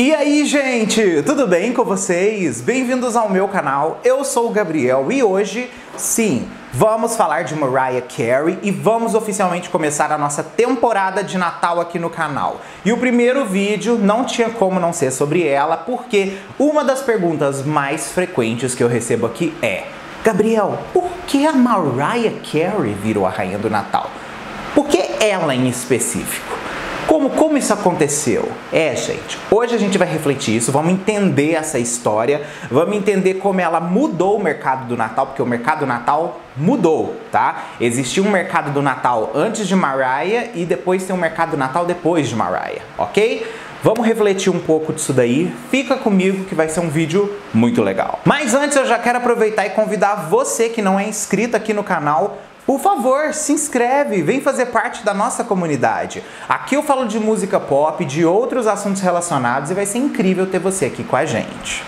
E aí, gente, tudo bem com vocês? Bem-vindos ao meu canal. Eu sou o Gabriel e hoje, sim, vamos falar de Mariah Carey e vamos oficialmente começar a nossa temporada de Natal aqui no canal. E o primeiro vídeo não tinha como não ser sobre ela, porque uma das perguntas mais frequentes que eu recebo aqui é: Gabriel, por que a Mariah Carey virou a rainha do Natal? Por que ela em específico? Como, como isso aconteceu? É, gente, hoje a gente vai refletir isso, vamos entender essa história, vamos entender como ela mudou o mercado do Natal, porque o mercado do Natal mudou, tá? Existia um mercado do Natal antes de Mariah e depois tem um mercado do Natal depois de Mariah, ok? Vamos refletir um pouco disso daí. Fica comigo que vai ser um vídeo muito legal. Mas antes eu já quero aproveitar e convidar você que não é inscrito aqui no canal por favor, se inscreve, vem fazer parte da nossa comunidade. Aqui eu falo de música pop, de outros assuntos relacionados e vai ser incrível ter você aqui com a gente.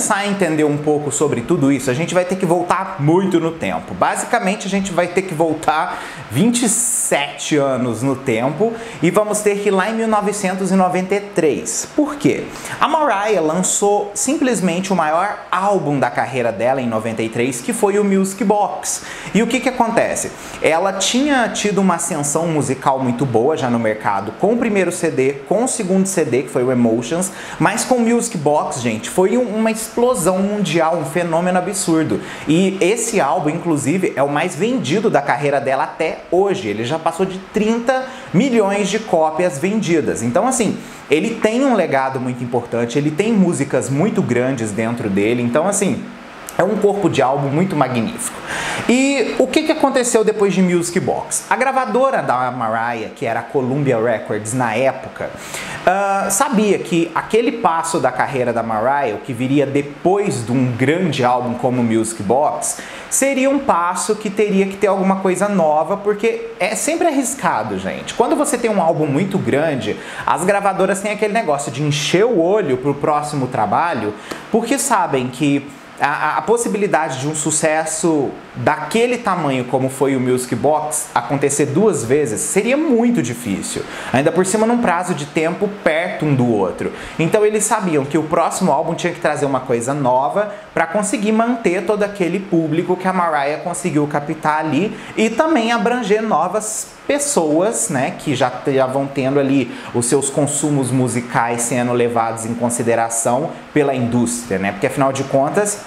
Começar a entender um pouco sobre tudo isso, a gente vai ter que voltar muito no tempo. Basicamente, a gente vai ter que voltar 27 anos no tempo e vamos ter que ir lá em 1993. Por quê? A Mariah lançou simplesmente o maior álbum da carreira dela em 93, que foi o Music Box. E o que que acontece? Ela tinha tido uma ascensão musical muito boa já no mercado com o primeiro CD, com o segundo CD, que foi o Emotions, mas com o Music Box, gente, foi uma explosão mundial, um fenômeno absurdo. E esse álbum, inclusive, é o mais vendido da carreira dela até hoje. Ele já passou de 30 milhões de cópias vendidas. Então, assim, ele tem um legado muito importante, ele tem músicas muito grandes dentro dele. Então, assim, é um corpo de álbum muito magnífico. E o que, que aconteceu depois de Music Box? A gravadora da Mariah, que era a Columbia Records na época, uh, sabia que aquele passo da carreira da Mariah, o que viria depois de um grande álbum como Music Box, seria um passo que teria que ter alguma coisa nova, porque é sempre arriscado, gente. Quando você tem um álbum muito grande, as gravadoras têm aquele negócio de encher o olho para o próximo trabalho, porque sabem que a, a, possibilidade de um sucesso daquele tamanho como foi o Music Box acontecer duas vezes seria muito difícil, ainda por cima num prazo de tempo perto um do outro. Então eles sabiam que o próximo álbum tinha que trazer uma coisa nova para conseguir manter todo aquele público que a Mariah conseguiu captar ali e também abranger novas pessoas, né, que já, já vão tendo ali os seus consumos musicais sendo levados em consideração pela indústria, né? Porque afinal de contas,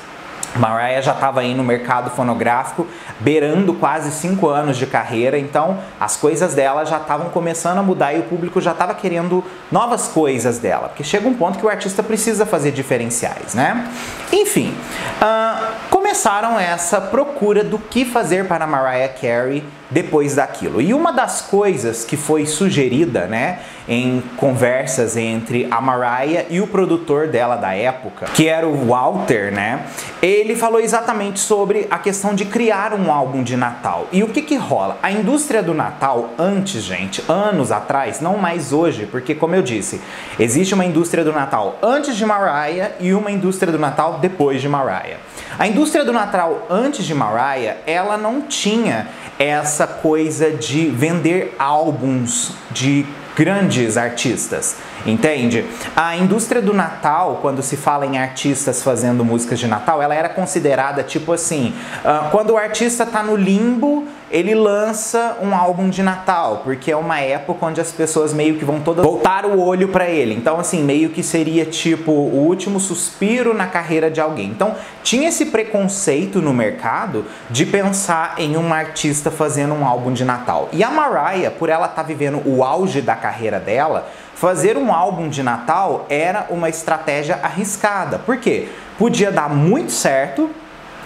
Mariah já estava aí no mercado fonográfico, beirando quase cinco anos de carreira, então as coisas dela já estavam começando a mudar e o público já estava querendo novas coisas dela, porque chega um ponto que o artista precisa fazer diferenciais, né? Enfim, uh, começaram essa procura do que fazer para Mariah Carey depois daquilo. E uma das coisas que foi sugerida, né, em conversas entre a Mariah e o produtor dela da época, que era o Walter, né, ele falou exatamente sobre a questão de criar um álbum de Natal. E o que que rola? A indústria do Natal antes, gente, anos atrás, não mais hoje, porque como eu disse, existe uma indústria do Natal antes de Mariah e uma indústria do Natal depois de Mariah. A indústria do Natal antes de Mariah, ela não tinha essa coisa de vender álbuns de grandes artistas, entende? A indústria do Natal, quando se fala em artistas fazendo músicas de Natal, ela era considerada tipo assim, uh, quando o artista tá no limbo, ele lança um álbum de Natal, porque é uma época onde as pessoas meio que vão todas voltar o olho para ele. Então, assim, meio que seria tipo o último suspiro na carreira de alguém. Então, tinha esse preconceito no mercado de pensar em uma artista fazendo um álbum de Natal. E a Mariah, por ela estar tá vivendo o auge da carreira dela, fazer um álbum de Natal era uma estratégia arriscada. Por quê? Podia dar muito certo,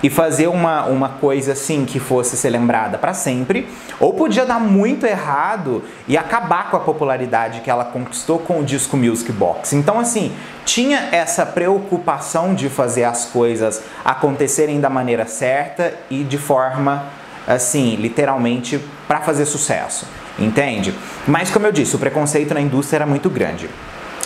e fazer uma, uma coisa assim que fosse ser lembrada para sempre, ou podia dar muito errado e acabar com a popularidade que ela conquistou com o disco Music Box. Então, assim, tinha essa preocupação de fazer as coisas acontecerem da maneira certa e de forma, assim, literalmente para fazer sucesso, entende? Mas, como eu disse, o preconceito na indústria era muito grande.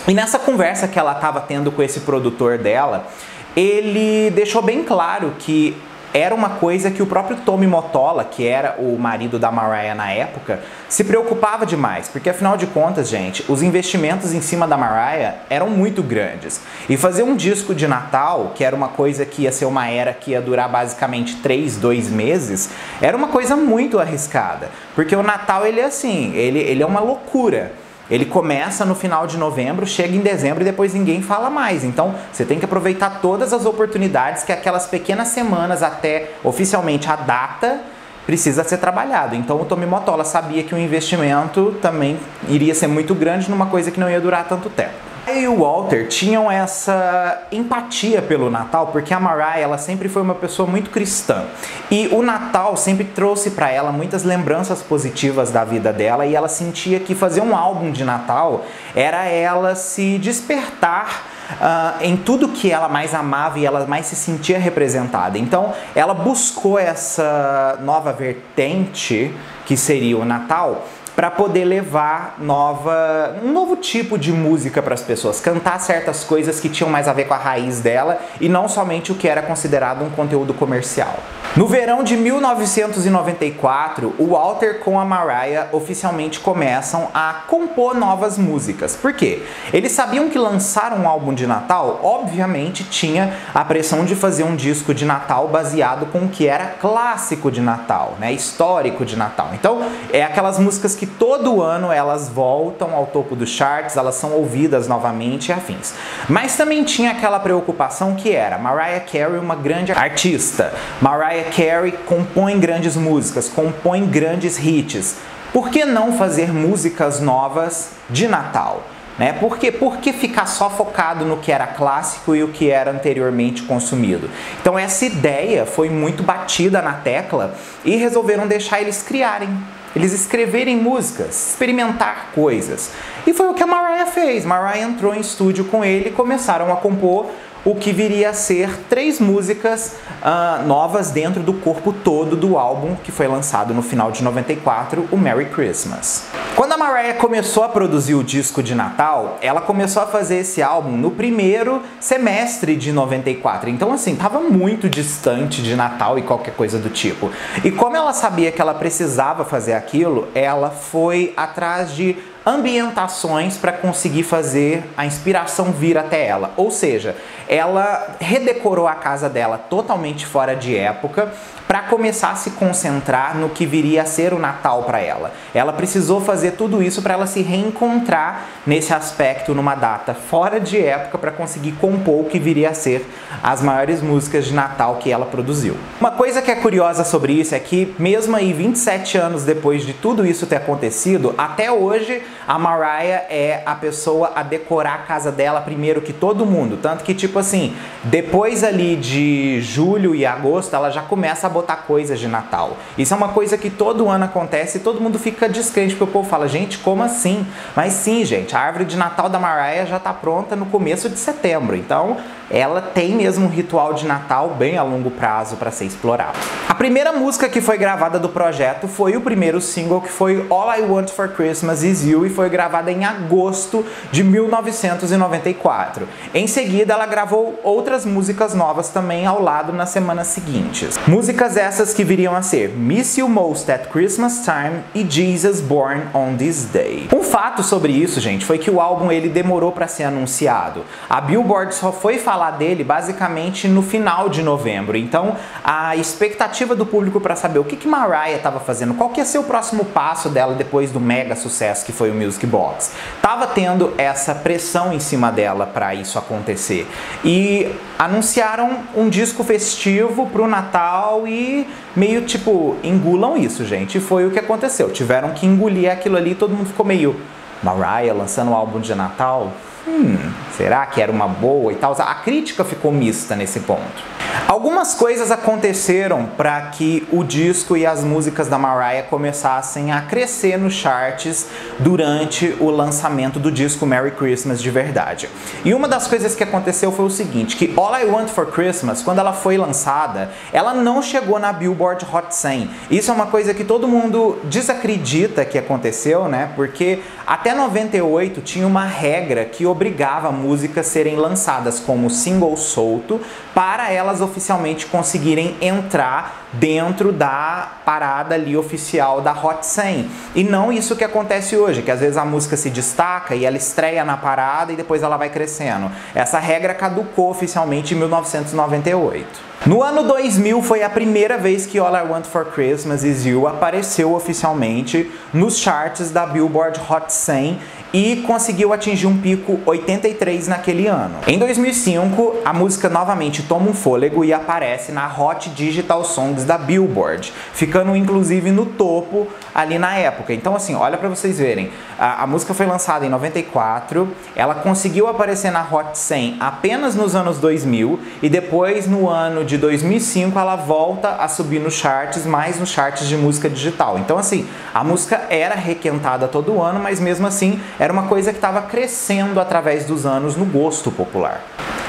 E nessa conversa que ela estava tendo com esse produtor dela, ele deixou bem claro que era uma coisa que o próprio Tommy Motola, que era o marido da Mariah na época, se preocupava demais, porque afinal de contas, gente, os investimentos em cima da Mariah eram muito grandes. E fazer um disco de Natal, que era uma coisa que ia ser uma era que ia durar basicamente 3, 2 meses, era uma coisa muito arriscada. Porque o Natal, ele é assim, ele, ele é uma loucura. Ele começa no final de novembro, chega em dezembro e depois ninguém fala mais. Então você tem que aproveitar todas as oportunidades que aquelas pequenas semanas até oficialmente a data precisa ser trabalhado. Então o Tommy Motola sabia que o investimento também iria ser muito grande numa coisa que não ia durar tanto tempo. E o Walter tinham essa empatia pelo Natal, porque a Mariah ela sempre foi uma pessoa muito cristã. E o Natal sempre trouxe para ela muitas lembranças positivas da vida dela e ela sentia que fazer um álbum de Natal era ela se despertar Uh, em tudo que ela mais amava e ela mais se sentia representada. Então, ela buscou essa nova vertente que seria o Natal para poder levar nova, um novo tipo de música para as pessoas, cantar certas coisas que tinham mais a ver com a raiz dela e não somente o que era considerado um conteúdo comercial. No verão de 1994, o Walter com a Mariah oficialmente começam a compor novas músicas. Por quê? Eles sabiam que lançar um álbum de Natal, obviamente, tinha a pressão de fazer um disco de Natal baseado com o que era clássico de Natal, né? Histórico de Natal. Então, é aquelas músicas que todo ano elas voltam ao topo dos charts, elas são ouvidas novamente e afins. Mas também tinha aquela preocupação que era Mariah Carey uma grande artista. Mariah Carey compõe grandes músicas, compõe grandes hits. Por que não fazer músicas novas de Natal? Né? Por, que, por que ficar só focado no que era clássico e o que era anteriormente consumido? Então essa ideia foi muito batida na tecla e resolveram deixar eles criarem, eles escreverem músicas, experimentar coisas. E foi o que a Mariah fez. Mariah entrou em estúdio com ele e começaram a compor o que viria a ser três músicas uh, novas dentro do corpo todo do álbum que foi lançado no final de 94, o Merry Christmas. Quando a Mariah começou a produzir o disco de Natal, ela começou a fazer esse álbum no primeiro semestre de 94. Então, assim, tava muito distante de Natal e qualquer coisa do tipo. E como ela sabia que ela precisava fazer aquilo, ela foi atrás de ambientações para conseguir fazer a inspiração vir até ela. Ou seja, ela redecorou a casa dela totalmente fora de época para começar a se concentrar no que viria a ser o Natal para ela. Ela precisou fazer tudo isso para ela se reencontrar nesse aspecto numa data fora de época para conseguir compor o que viria a ser as maiores músicas de Natal que ela produziu. Uma coisa que é curiosa sobre isso é que mesmo aí 27 anos depois de tudo isso ter acontecido, até hoje a Mariah é a pessoa a decorar a casa dela primeiro que todo mundo, tanto que tipo assim, depois ali de julho e agosto ela já começa a botar coisas de Natal. Isso é uma coisa que todo ano acontece e todo mundo fica descrente, porque o povo fala, gente, como assim? Mas sim, gente, a árvore de Natal da Mariah já está pronta no começo de setembro, então ela tem mesmo um ritual de Natal bem a longo prazo para ser explorado. A primeira música que foi gravada do projeto foi o primeiro single que foi All I Want for Christmas Is You e foi gravada em agosto de 1994. Em seguida, ela gravou outras músicas novas também ao lado nas semanas seguintes. Músicas essas que viriam a ser Miss You Most at Christmas Time e Jesus Born on This Day. Um fato sobre isso, gente, foi que o álbum ele demorou para ser anunciado. A Billboard só foi falar falar dele basicamente no final de novembro. Então, a expectativa do público para saber o que, que Mariah estava fazendo, qual que ia ser o próximo passo dela depois do mega sucesso que foi o Music Box. Tava tendo essa pressão em cima dela para isso acontecer. E anunciaram um disco festivo pro Natal e meio tipo, engulam isso, gente. E foi o que aconteceu. Tiveram que engolir aquilo ali, todo mundo ficou meio Mariah lançando um álbum de Natal? Hum, será que era uma boa e tal? A crítica ficou mista nesse ponto. Algumas coisas aconteceram para que o disco e as músicas da Mariah começassem a crescer nos charts durante o lançamento do disco Merry Christmas de verdade. E uma das coisas que aconteceu foi o seguinte, que All I Want for Christmas, quando ela foi lançada, ela não chegou na Billboard Hot 100. Isso é uma coisa que todo mundo desacredita que aconteceu, né? Porque até 98 tinha uma regra que obrigava músicas a serem lançadas como single solto para elas oficialmente conseguirem entrar dentro da parada ali oficial da Hot 100. E não isso que acontece hoje, que às vezes a música se destaca e ela estreia na parada e depois ela vai crescendo. Essa regra caducou oficialmente em 1998. No ano 2000 foi a primeira vez que All I Want for Christmas Is You apareceu oficialmente nos charts da Billboard Hot 100 e conseguiu atingir um pico 83 naquele ano. Em 2005, a música novamente toma um fôlego e aparece na Hot Digital Songs da Billboard, ficando inclusive no topo ali na época. Então assim, olha para vocês verem, a, a, música foi lançada em 94, ela conseguiu aparecer na Hot 100 apenas nos anos 2000 e depois no ano de 2005 ela volta a subir nos charts, mais nos charts de música digital. Então assim, a música era requentada todo ano, mas mesmo assim era uma coisa que estava crescendo através dos anos no gosto popular.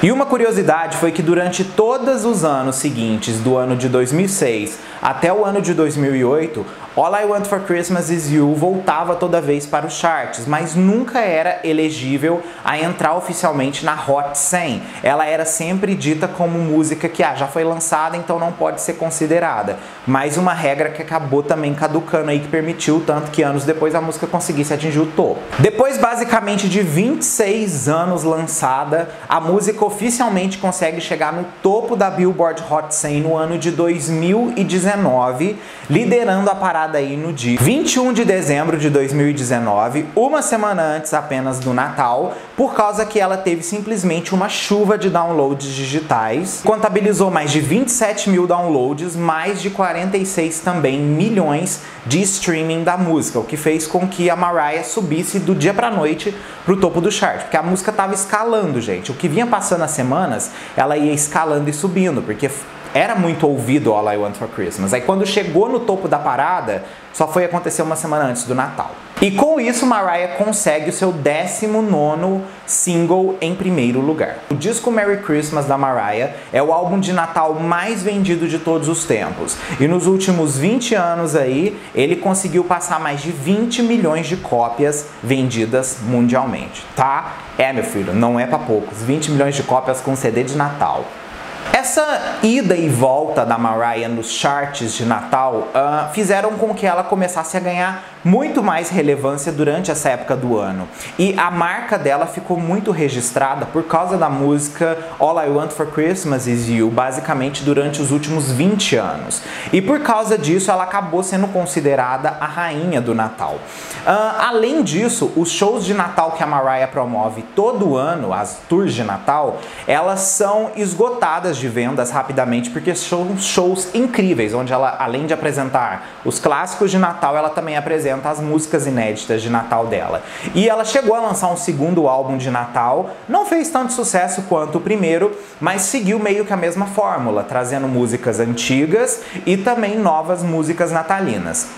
E uma curiosidade foi que durante todos os anos seguintes, do ano de 2006 até o ano de 2008, All I Want for Christmas Is You voltava toda vez para os charts, mas nunca era elegível a entrar oficialmente na Hot 100. Ela era sempre dita como música que ah, já foi lançada, então não pode ser considerada. Mais uma regra que acabou também caducando aí, que permitiu tanto que anos depois a música conseguisse atingir o topo. Depois, basicamente, de 26 anos lançada, a música oficialmente consegue chegar no topo da Billboard Hot 100 no ano de 2019, liderando a parada aí no dia 21 de dezembro de 2019, uma semana antes apenas do Natal, por causa que ela teve simplesmente uma chuva de downloads digitais, contabilizou mais de 27 mil downloads, mais de 46 também milhões de streaming da música, o que fez com que a Mariah subisse do dia para noite pro topo do chart, porque a música tava escalando, gente. O que vinha passando as semanas, ela ia escalando e subindo, porque era muito ouvido All I Want for Christmas. Aí quando chegou no topo da parada, só foi acontecer uma semana antes do Natal. E com isso, Mariah consegue o seu 19 single em primeiro lugar. O disco Merry Christmas da Mariah é o álbum de Natal mais vendido de todos os tempos. E nos últimos 20 anos aí, ele conseguiu passar mais de 20 milhões de cópias vendidas mundialmente, tá? É, meu filho, não é para poucos. 20 milhões de cópias com CD de Natal. Essa ida e volta da Mariah nos charts de Natal uh, fizeram com que ela começasse a ganhar muito mais relevância durante essa época do ano. E a marca dela ficou muito registrada por causa da música All I Want for Christmas Is You, basicamente durante os últimos 20 anos. E por causa disso, ela acabou sendo considerada a rainha do Natal. Uh, além disso, os shows de Natal que a Mariah promove todo ano, as tours de Natal, elas são esgotadas de vendas rapidamente porque são shows incríveis, onde ela, além de apresentar os clássicos de Natal, ela também apresenta as músicas inéditas de Natal dela. E ela chegou a lançar um segundo álbum de Natal, não fez tanto sucesso quanto o primeiro, mas seguiu meio que a mesma fórmula, trazendo músicas antigas e também novas músicas natalinas.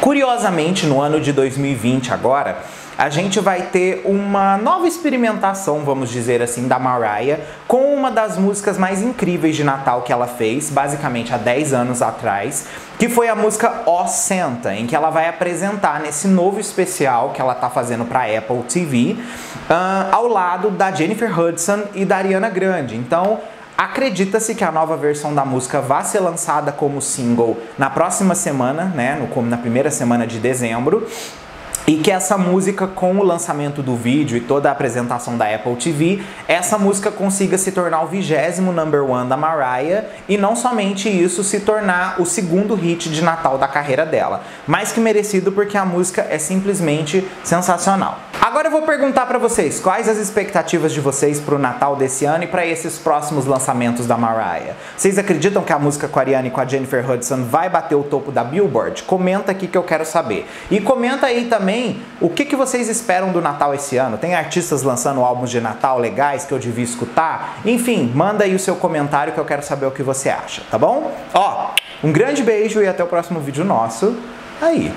Curiosamente, no ano de 2020 agora, a gente vai ter uma nova experimentação, vamos dizer assim, da Mariah com uma das músicas mais incríveis de Natal que ela fez, basicamente há 10 anos atrás, que foi a música Ó Senta, em que ela vai apresentar nesse novo especial que ela tá fazendo para Apple TV, uh, ao lado da Jennifer Hudson e da Ariana Grande. Então, Acredita-se que a nova versão da música vai ser lançada como single na próxima semana, né, no, na primeira semana de dezembro. E que essa música, com o lançamento do vídeo e toda a apresentação da Apple TV, essa música consiga se tornar o vigésimo number one da Mariah e não somente isso, se tornar o segundo hit de Natal da carreira dela. Mais que merecido porque a música é simplesmente sensacional. Agora eu vou perguntar para vocês, quais as expectativas de vocês para o Natal desse ano e para esses próximos lançamentos da Mariah? Vocês acreditam que a música com a Ariana e com a Jennifer Hudson vai bater o topo da Billboard? Comenta aqui que eu quero saber. E comenta aí também o que, que vocês esperam do Natal esse ano. Tem artistas lançando álbuns de Natal legais que eu devia escutar? Enfim, manda aí o seu comentário que eu quero saber o que você acha, tá bom? Ó, um grande beijo e até o próximo vídeo nosso. Aí.